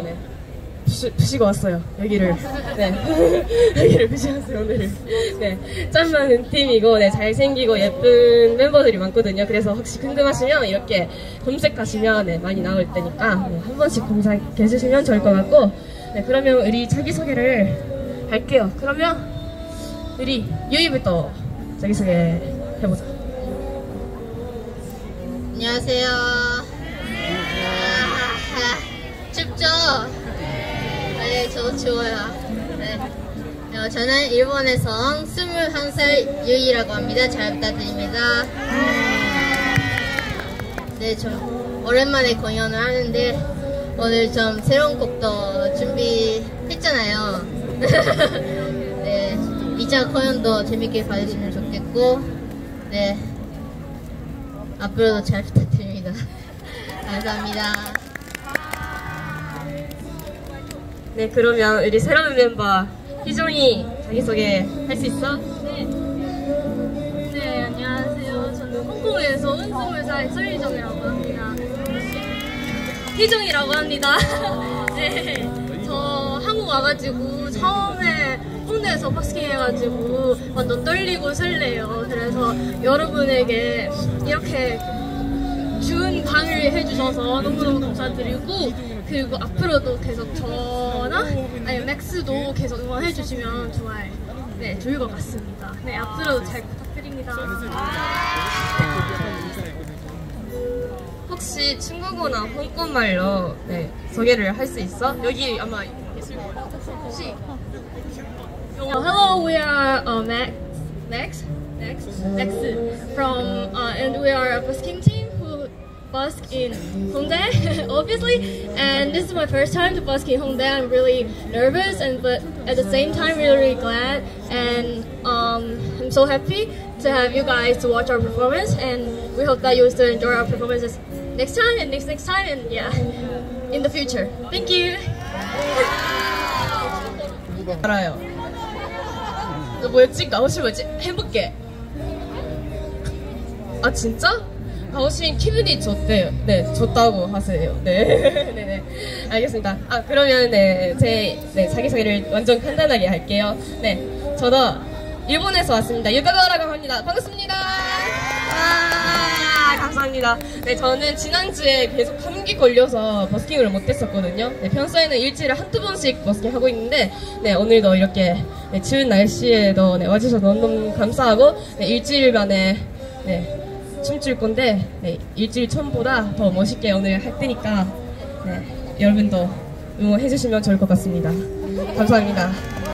네. 부시, 부시 고 왔어요. 여기를. 네. 여기를 부시고 왔어요, 오늘을. 네. 짬 많은 팀이고, 네. 잘생기고 예쁜 멤버들이 많거든요. 그래서 혹시 궁금하시면 이렇게 검색하시면 네, 많이 나올 테니까 네, 한 번씩 검색해 주시면 좋을 것 같고, 네. 그러면 우리 자기소개를 할게요. 그러면 우리 유이부터 자기소개 해보자. 안녕하세요. 네, 저도 추워요. 네. 어, 저는 일본에서 온 21살 유이라고 합니다. 잘 부탁드립니다. 네, 저 오랜만에 공연을 하는데 오늘 좀 새로운 곡도 준비했잖아요. 네, 2차 공연도 재밌게 봐주시면 좋겠고, 네, 앞으로도 잘 부탁드립니다. 감사합니다. 네, 그러면 우리 새로운 멤버 희종이 자기소개 할 수 있어? 네, 안녕하세요. 저는 홍콩에서 온 20살 서희정이라고 합니다. 희정이라고 합니다. 네, 저 한국 와가지고 처음에 홍대에서 버스킹 해가지고 완전 떨리고 설레요. 그래서 여러분에게 이렇게 좋은 방을 해주셔서 너무너무 감사드리고 그리고 앞으로도 계속 저나 아니 맥스도 계속 응원해주시면 좋아요. 네, 좋을 것 같습니다. 네, 앞으로도 잘 부탁드립니다. 혹시 중국어나 홍콩말로 네, 소개를 할 수 있어? 여기 아마. 혹시 Uh, hello, we are uh, Max, Max, Max, Max from, uh, and we are a busking team busk in Hongdae, obviously. And this is my first time to busk in Hongdae. I'm really nervous, and but at the same time, really, really glad. And um, I'm so happy to have you guys to watch our performance. And we hope that you will still enjoy our performances next time and next next time, and yeah, in the future. Thank you. 알아요. 너 뭐였지? 가오시 뭐였지? 해볼게. 아 진짜? 가오신 기분이 좋대요. 네, 좋다고 하세요. 네, 네, 네. 알겠습니다. 아 그러면 네, 제 네, 자기소개를 완전 간단하게 할게요. 네, 저도 일본에서 왔습니다. 유가가라고 합니다. 반갑습니다. 아, 감사합니다. 네, 저는 지난주에 계속 감기 걸려서 버스킹을 못했었거든요. 네, 평소에는 일주일에 한두 번씩 버스킹 하고 있는데, 네, 오늘도 이렇게 네, 추운 날씨에도 네, 와주셔서 너무너무 감사하고, 네, 일주일 만에 네, 춤출 건데, 네, 일주일 전보다 더 멋있게 오늘 할 테니까, 네, 여러분도 응원해 주시면 좋을 것 같습니다. 감사합니다.